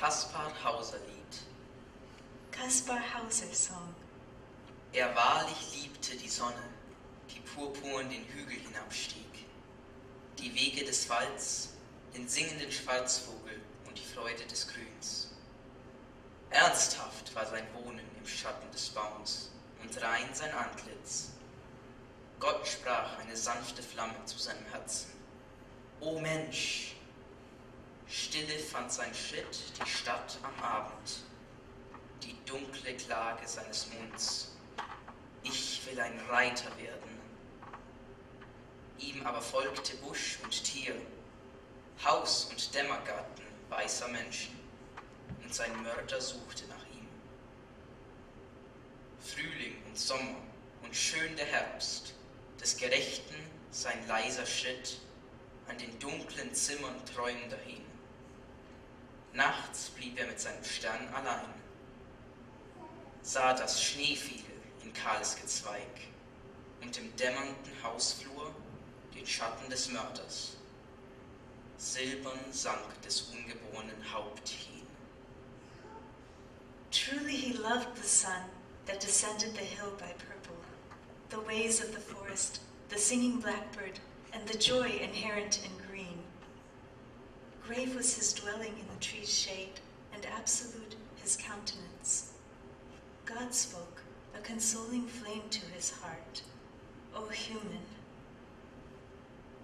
Kaspar Hauser Lied. Kaspar Hauser Song. Er wahrlich liebte die Sonne, die purpurn den Hügel hinabstieg, die Wege des Walds, den singenden Schwarzvogel und die Freude des Grüns. Ernsthaft war sein Wohnen im Schatten des Baums und rein sein Antlitz. Gott sprach eine sanfte Flamme zu seinem Herzen. O Mensch! Stille fand sein Schritt die Stadt am Abend, die dunkle Klage seines Munds. Ich will ein Reiter werden. Ihm aber folgte Busch und Tier, Haus und Dämmergarten weißer Menschen, und sein Mörder suchte nach ihm. Frühling und Sommer und schön der Herbst, des Gerechten sein leiser Schritt, an den dunklen Zimmern träumender hin. Nachts blieb er mit seinem Stern allein, sah das Schnee fiel in kahles Gezweig und im dämmernden Hausflur den Schatten des Mörders. Silbern sank des ungeborenen Haupt hin. Truly he loved the sun that descended the hill by purple, the ways of the forest, the singing blackbird, and the joy inherent in. Grave was his dwelling in the tree's shade, and absolute his countenance. God spoke, a consoling flame to his heart. O human!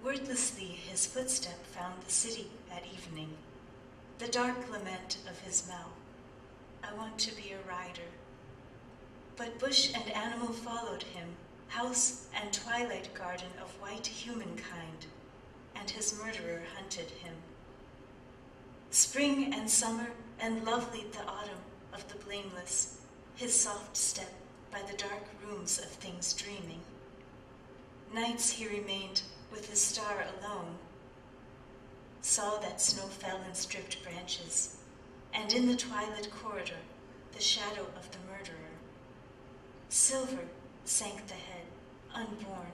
Wordlessly his footstep found the city at evening, the dark lament of his mouth. I want to be a rider. But bush and animal followed him, house and twilight garden of white humankind, and his murderer hunted him. Spring and summer and lovely the autumn of the blameless, his soft step by the dark rooms of things dreaming. Nights he remained with his star alone, saw that snow fell in stripped branches, and in the twilit corridor the shadow of the murderer. Silver sank the head, unborn.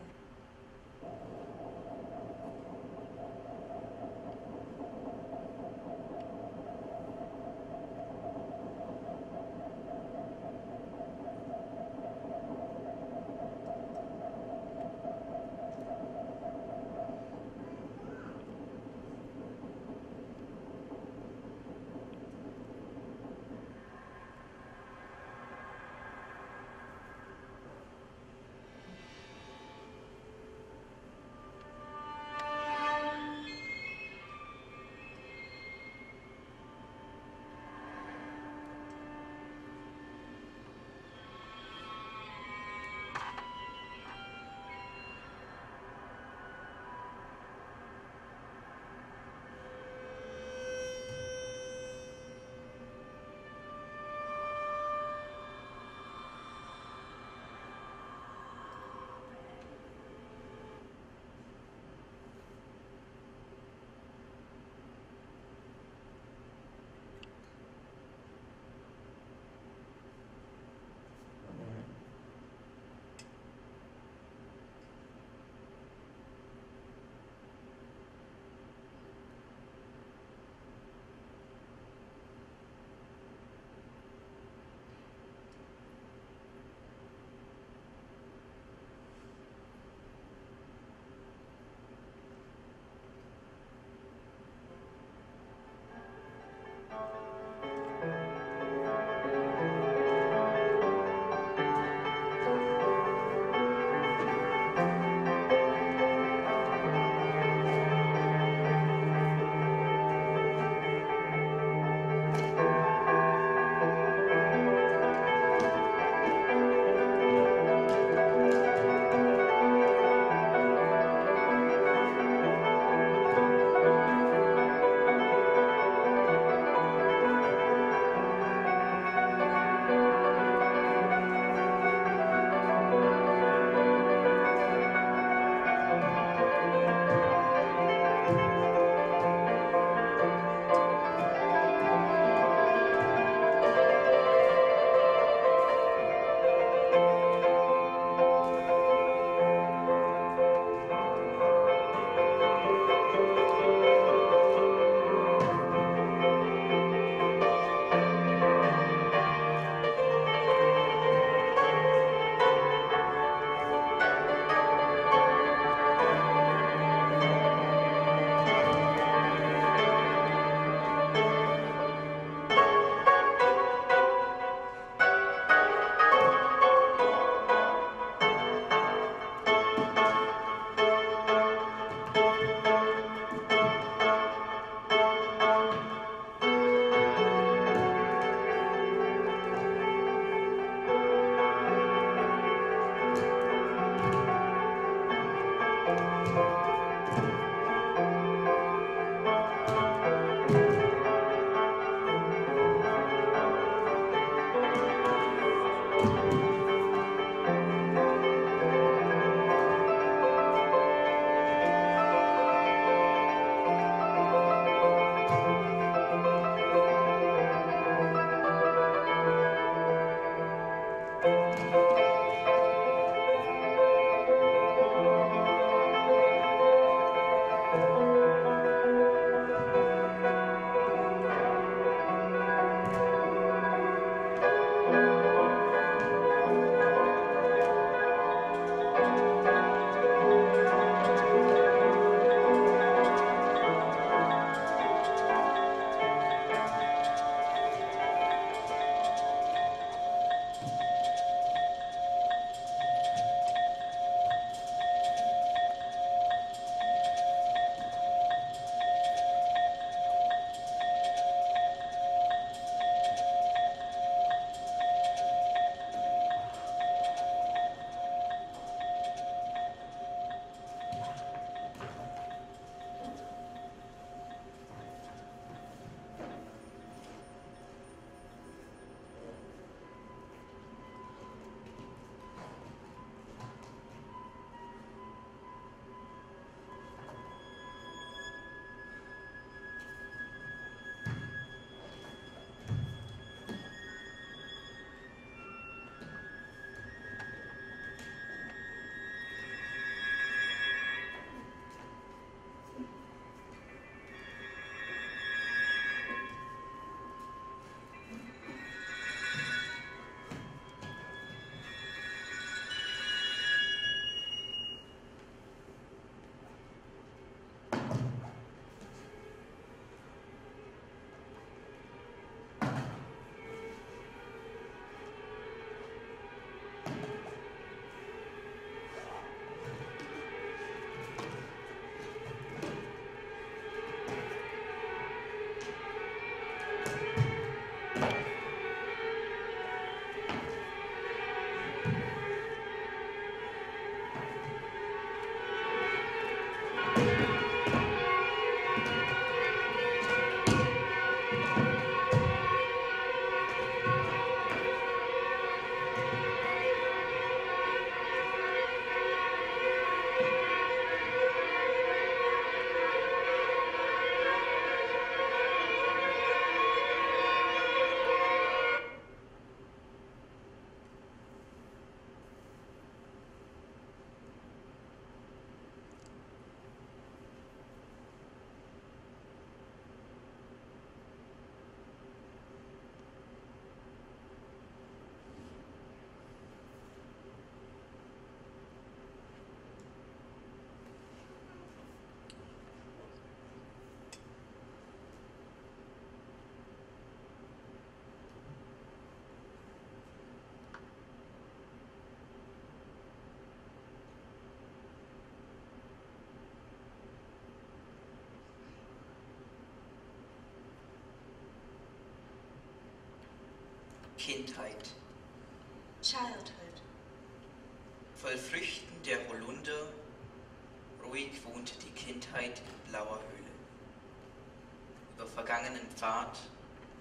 Kindheit. Childhood. Voll Früchten der Holunder, ruhig wohnte die Kindheit in blauer Höhle. Über vergangenen Pfad,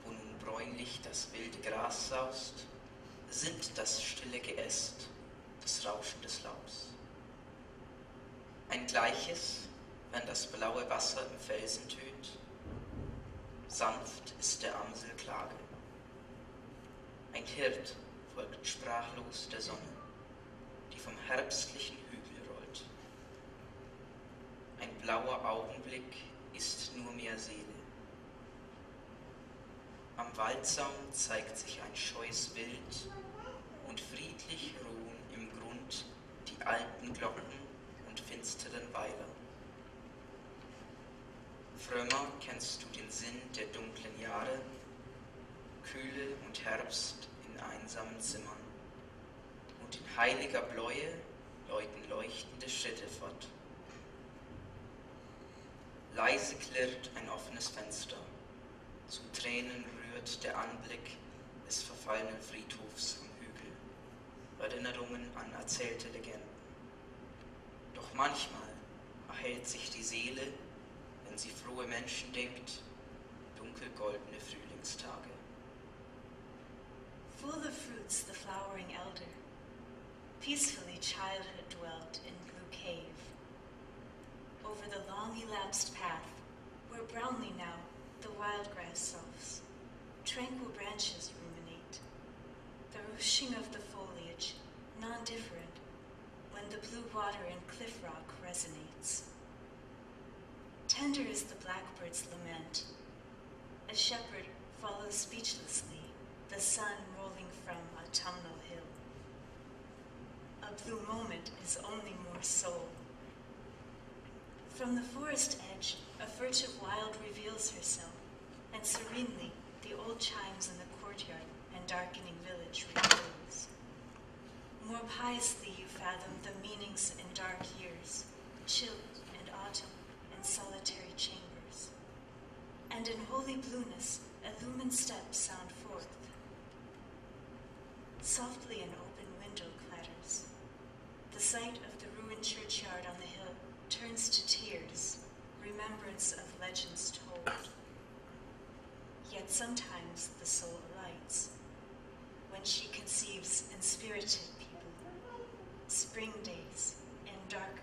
wo nun bräunlich das wilde Gras saust, sinnt das stille Geäst, das Rauschen des Laubs. Ein gleiches, wenn das blaue Wasser im Felsen tönt, sanft ist der Amsel Klage. Ein Hirt folgt sprachlos der Sonne, die vom herbstlichen Hügel rollt. Ein blauer Augenblick ist nur mehr Seele. Am Waldsaum zeigt sich ein scheues Bild und friedlich ruhen im Grund die alten Glocken und finsteren Weiler. Frömmer kennst du den Sinn der dunklen Jahre, Kühle und Herbst in einsamen Zimmern. Und in heiliger Bläue läuten leuchtende Schritte fort. Leise klirrt ein offenes Fenster. Zu Tränen rührt der Anblick des verfallenen Friedhofs am Hügel. Erinnerungen an erzählte Legenden. Doch manchmal erhellt sich die Seele, wenn sie frohe Menschen denkt, dunkelgoldene Frühlingstage. Full of fruits the flowering elder, peacefully childhood dwelt in blue cave. Over the long elapsed path, where brownly now the wild grass soughs, tranquil branches ruminate, the rushing of the foliage non-different when the blue water and cliff rock resonates. Tender is the blackbird's lament. A shepherd follows speechlessly the sun from autumnal hill. A blue moment is only more soul. From the forest edge, a furtive wild reveals herself, and serenely the old chimes in the courtyard and darkening village repose. More piously you fathom the meanings in dark years, chilled and autumn and solitary chambers. And in holy blueness, illumined steps sound. Softly an open window clatters. The sight of the ruined churchyard on the hill turns to tears, remembrance of legends told. Yet sometimes the soul alights when she conceives inspirited people, spring days and dark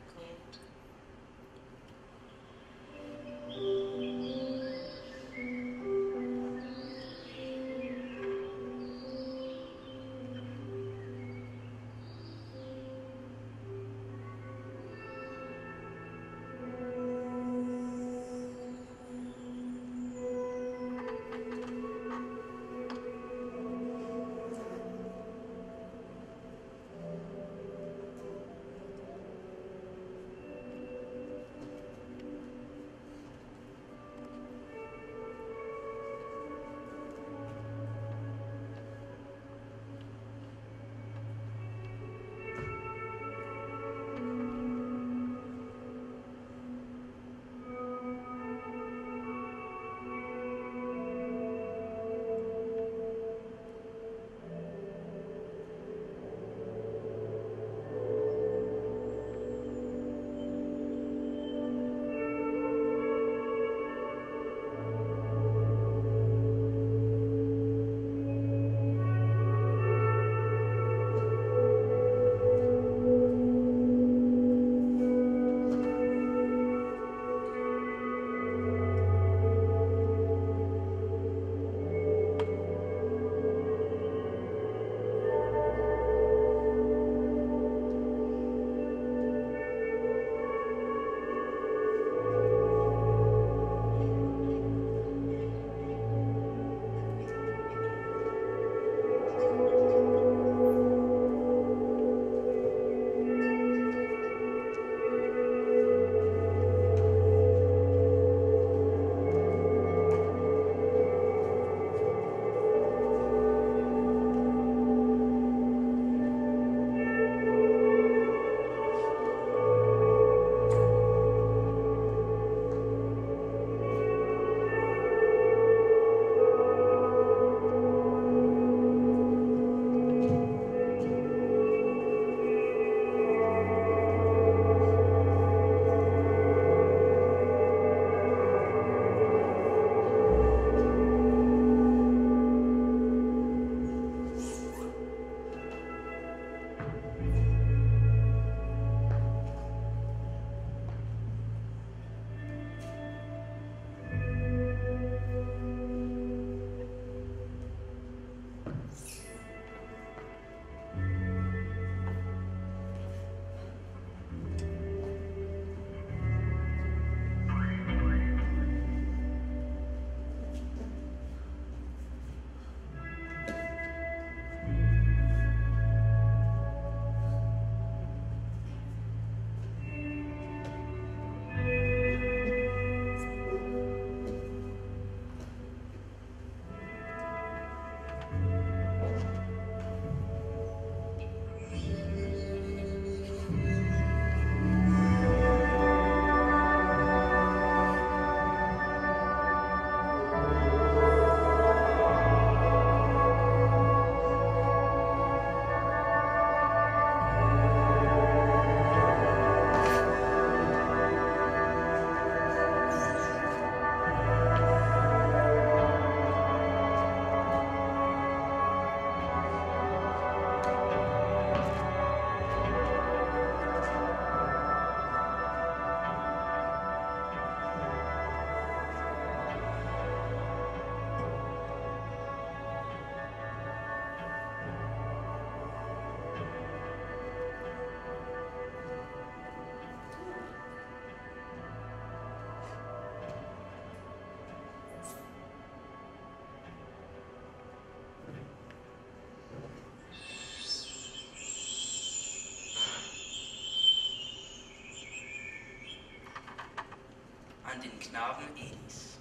an den Knaben Elis.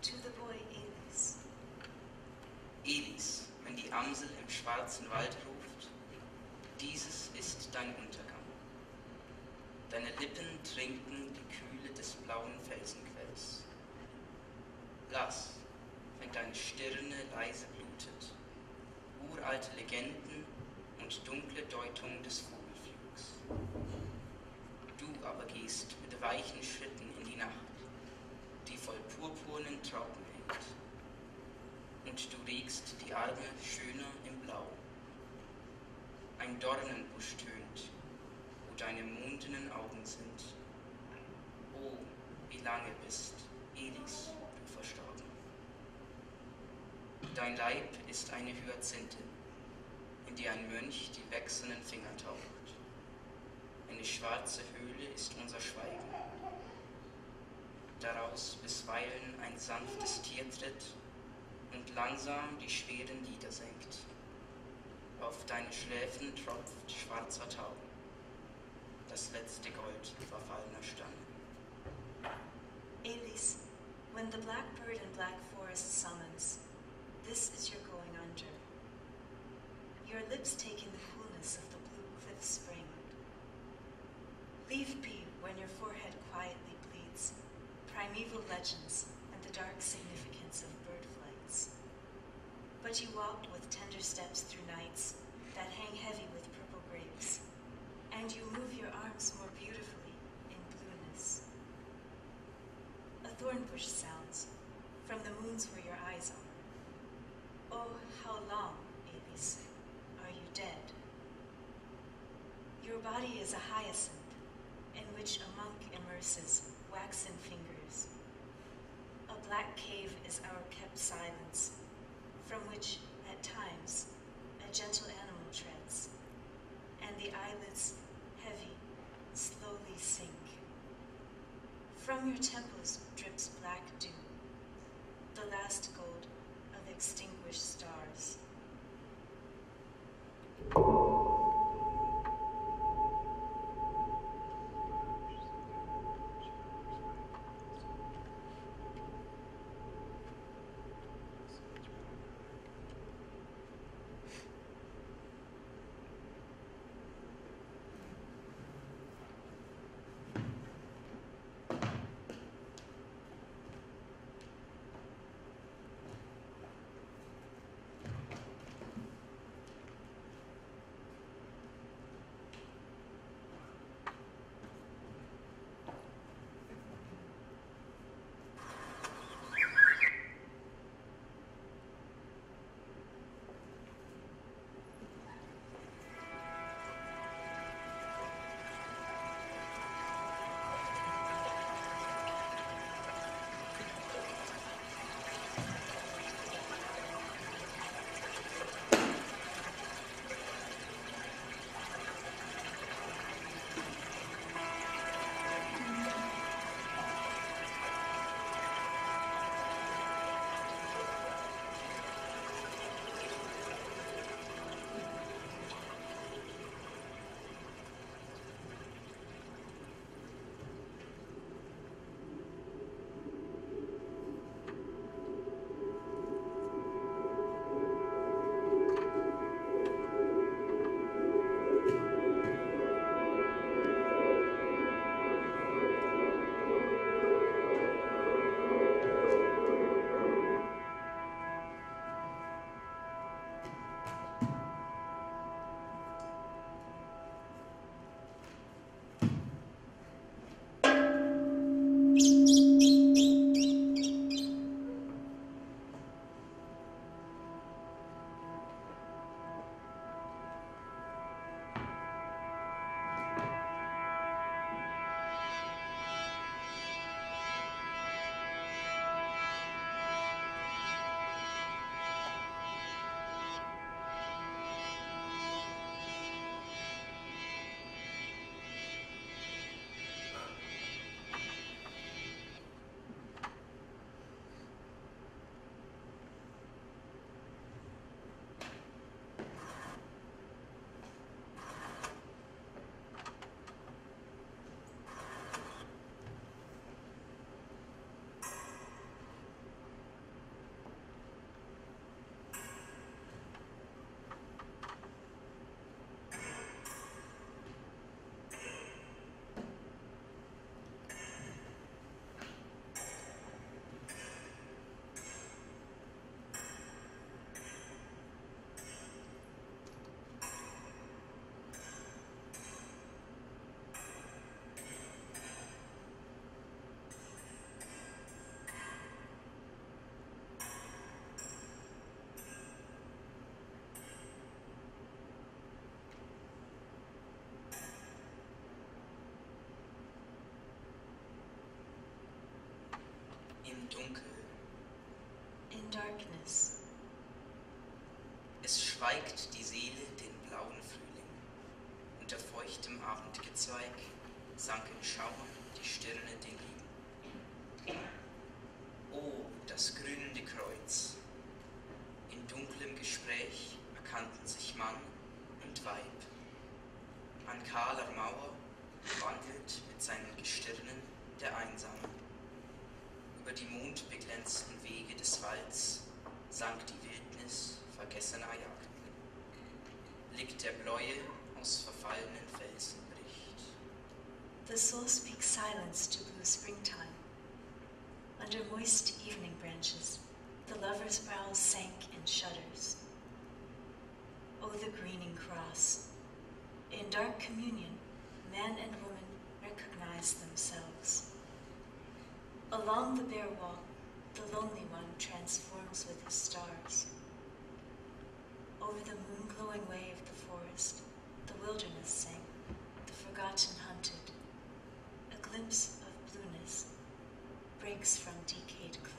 To the boy Elis. Elis, wenn die Amsel im schwarzen Wald ruft, dieses ist dein Untergang. Deine Lippen trinken die Kühle des blauen Felsenquells. Lass, wenn deine Stirne leise blutet, uralte Legenden und dunkle Deutungen des Vogelflugs. Du aber gehst mit weichen Schritten in die Nacht, die voll purpurnen Trauben hängt. Und du regst die Arme schöner im Blau. Ein Dornenbusch tönt, wo deine mondenen Augen sind. Oh, wie lange bist, Elis, du verstorben. Dein Leib ist eine Hyazinthe, in die ein Mönch die wechselnden Finger taucht. Eine schwarze Höhle ist unser Schweigen. Daraus bisweilen ein sanftes Tier tritt und langsam die schweren Lieder senkt. Auf deine Schläfen tropft schwarzer Tau, das letzte Gold verfallener Stange. Elis, when the blackbird in black forest summons, this is your going under. Your lips take in the coolness of the blue cliff spring. Leave be when your forehead primeval legends and the dark significance of bird flights. But you walk with tender steps through nights that hang heavy with purple grapes, and you move your arms more beautifully in blueness. A thorn bush sounds from the moons where your eyes are. Oh, how long, Elis, are you dead? Your body is a hyacinth in which a monk immerses waxen fingers. Black cave is our kept silence, from which, at times, a gentle animal treads, and the eyelids, heavy, slowly sink. From your temples drips black dew, the last gold of extinguished im Dunkel. in darkness. Es schweigt die Seele den blauen Frühling. Unter feuchtem Abendgezweig sank in Schauern die Stirne den Lieben. Oh, das grünende Kreuz! In dunklem Gespräch erkannten sich Mann und Weib. An kahler Mauer wandelt mit seinen Gestirnen der Einsame. Über die mondbeglänzten Wege des Walds sank die Wildnis vergessener Jagden. Liegt der Bläue aus verfallenen Felsen bricht. The soul speaks silence to blue springtime. Under moist evening branches, the lover's brows sank in shudders. Oh, the greening cross! In dark communion, man and woman recognize themselves. Along the bare walk, the lonely one transforms with his stars. Over the moon glowing way of the forest, the wilderness sang, the forgotten hunted. A glimpse of blueness breaks from decayed cliffs.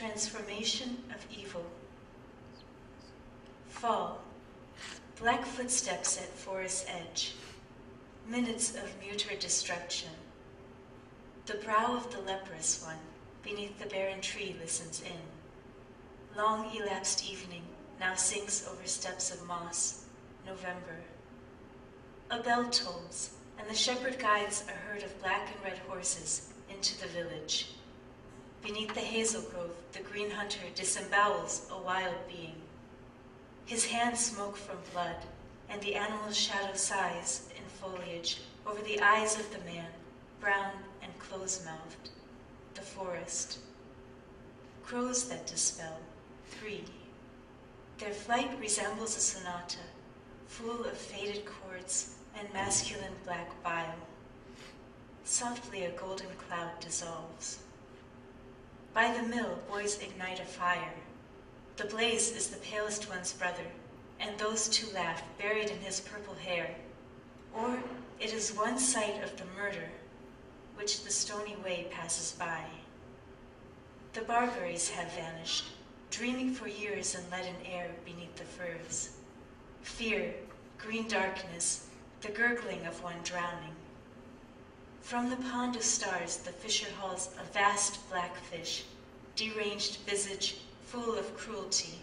Transformation of evil. Fall, black footsteps at forest edge, minutes of muter destruction. The brow of the leprous one beneath the barren tree listens in. Long elapsed evening now sinks over steps of moss, November. A bell tolls, and the shepherd guides a herd of black and red horses into the village. Beneath the hazel grove, the green hunter disembowels a wild being. His hands smoke from blood, and the animal's shadow sighs in foliage over the eyes of the man, brown and close-mouthed. The forest. Crows that dispel, three. Their flight resembles a sonata, full of faded chords and masculine black bile. Softly a golden cloud dissolves. By the mill, boys ignite a fire. The blaze is the palest one's brother, and those two laugh, buried in his purple hair. Or it is one sight of the murder, which the stony way passes by. The barberries have vanished, dreaming for years in leaden air beneath the firs. Fear, green darkness, the gurgling of one drowning. From the pond of stars, the fisher hauls a vast black fish, deranged visage, full of cruelty.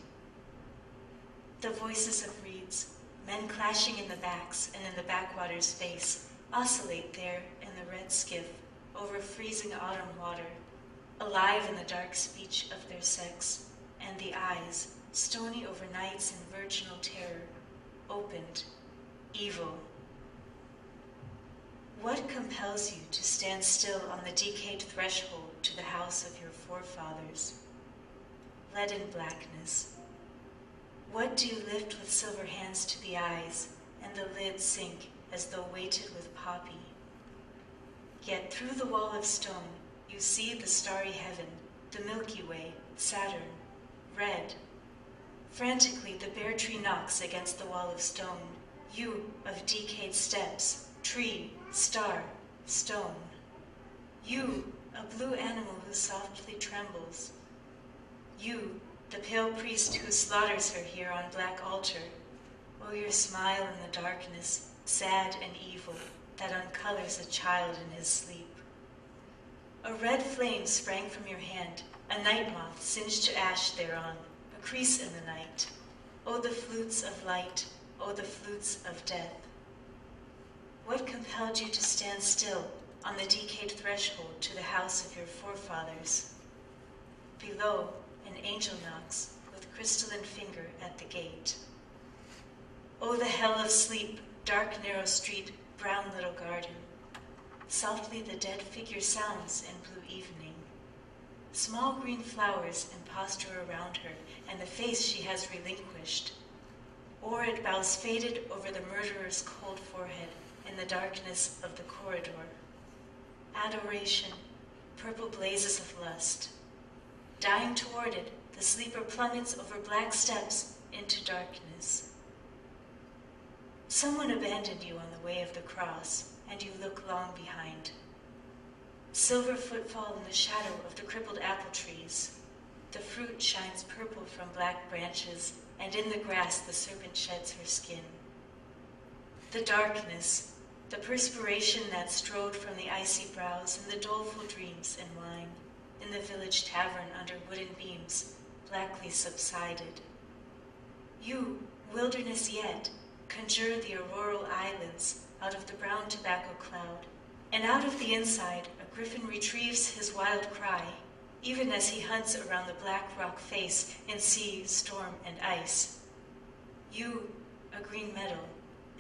The voices of reeds, men clashing in the backs and in the backwater's face, oscillate there in the red skiff over freezing autumn water, alive in the dark speech of their sex, and the eyes, stony over nights in virginal terror, opened, evil. What compels you to stand still on the decayed threshold to the house of your forefathers? Leaden blackness. What do you lift with silver hands to the eyes, and the lids sink as though weighted with poppy? Yet through the wall of stone you see the starry heaven, the Milky Way, Saturn, red. Frantically the bare tree knocks against the wall of stone, you of decayed steps, tree, star, stone. You, a blue animal who softly trembles. You, the pale priest who slaughters her here on black altar. Oh, your smile in the darkness, sad and evil, that uncolors a child in his sleep. A red flame sprang from your hand, a night moth singed to ash thereon, a crease in the night. Oh, the flutes of light, oh, the flutes of death. What compelled you to stand still on the decayed threshold to the house of your forefathers? Below, an angel knocks with crystalline finger at the gate. Oh, the hell of sleep, dark narrow street, brown little garden. Softly the dead figure sounds in blue evening. Small green flowers imposture around her, and the face she has relinquished. Or it bows faded over the murderer's cold forehead, in the darkness of the corridor. Adoration, purple blazes of lust. Dying toward it, the sleeper plummets over black steps into darkness. Someone abandoned you on the way of the cross, and you look long behind. Silver footfall in the shadow of the crippled apple trees. The fruit shines purple from black branches, and in the grass the serpent sheds her skin. The darkness, the perspiration that strode from the icy brows and the doleful dreams and wine in the village tavern under wooden beams blackly subsided. You, wilderness yet, conjure the auroral islands out of the brown tobacco cloud, and out of the inside a griffin retrieves his wild cry, even as he hunts around the black rock face in sea, storm, and ice. You, a green meadow,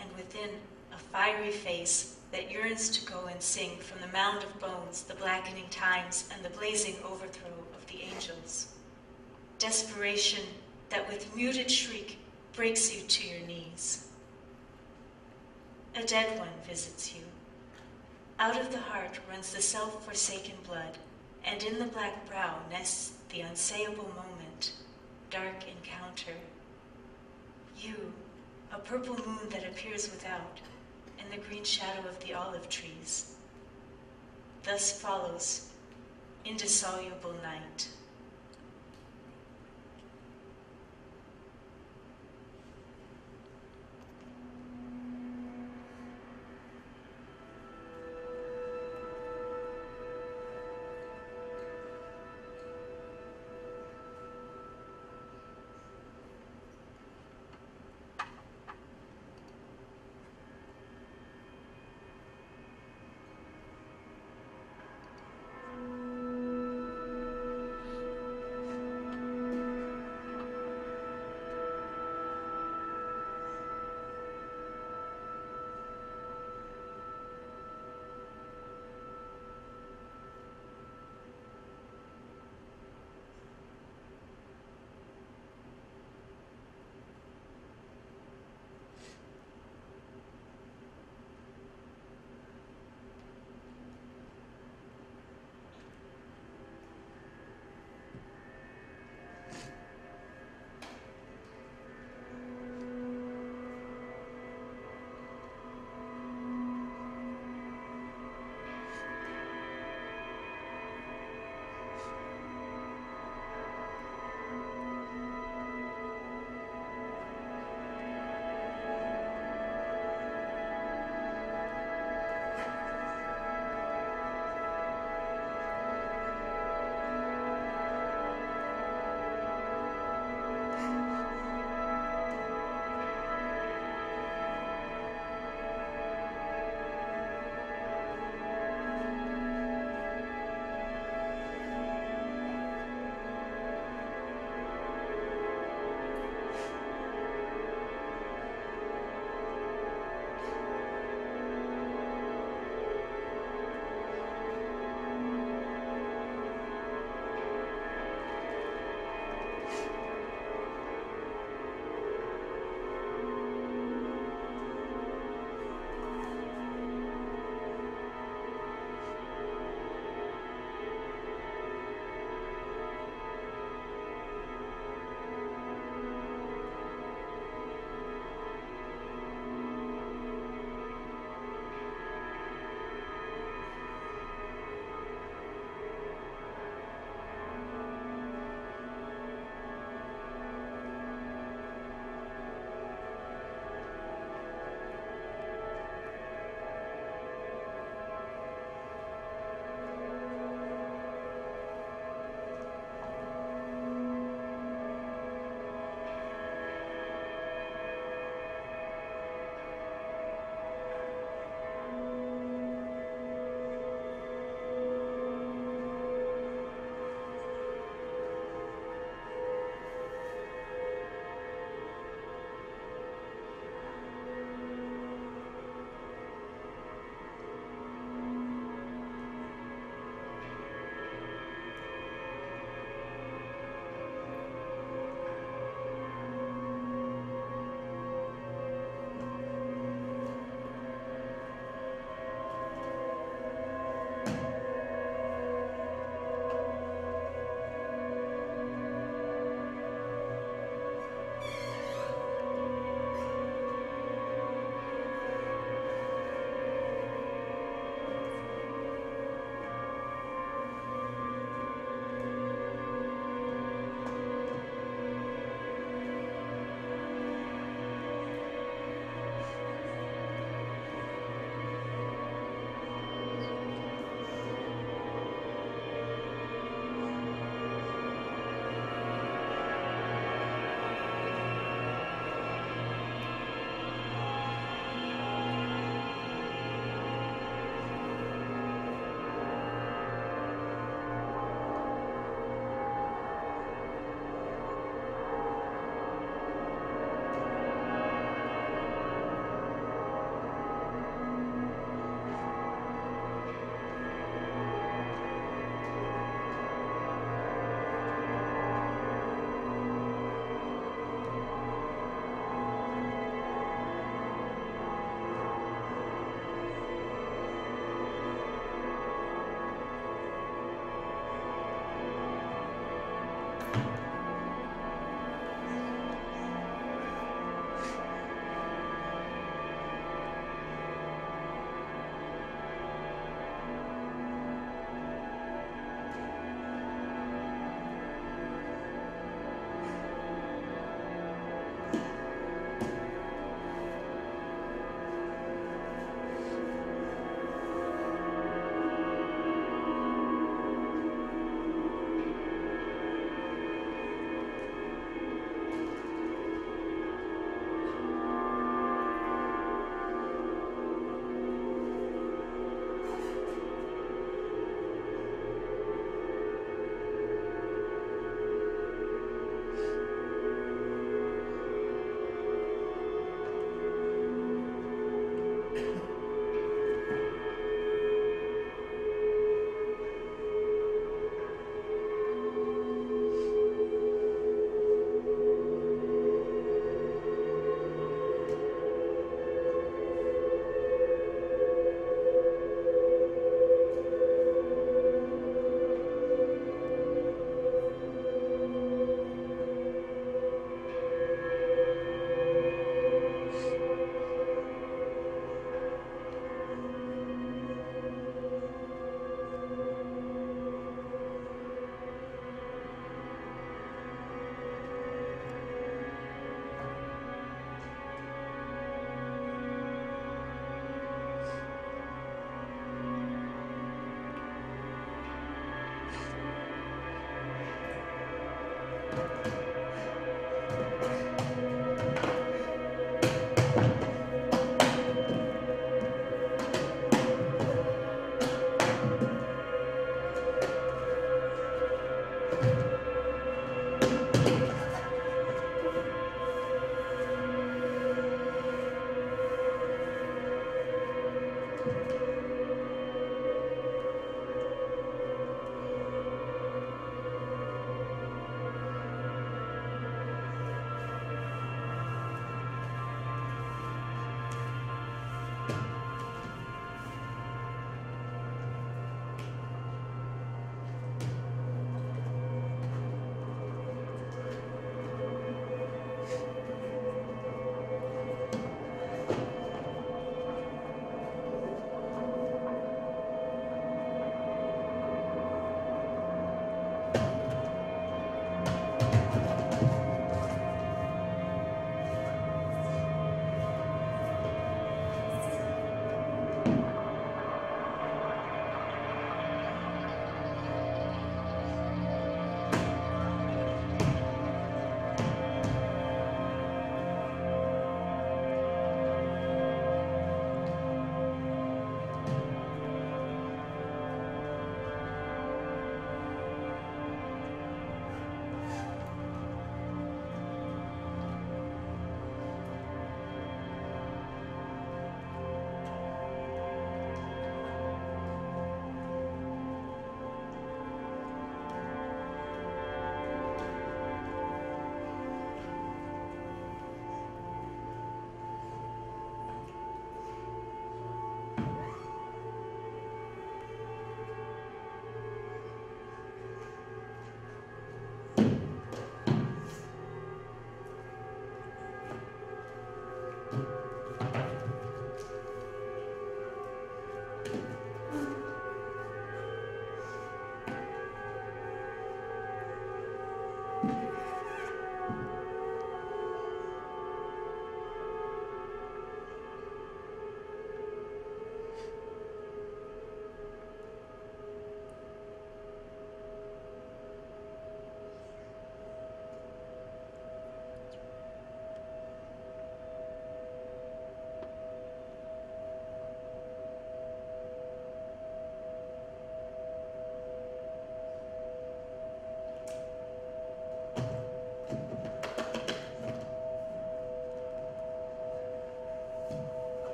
and within a fiery face that yearns to go and sing from the mound of bones the blackening times and the blazing overthrow of the angels. Desperation that with muted shriek breaks you to your knees. A dead one visits you. Out of the heart runs the self-forsaken blood, and in the black brow nests the unsayable moment, dark encounter. You, a purple moon that appears without, in the green shadow of the olive trees. Thus follows indissoluble night.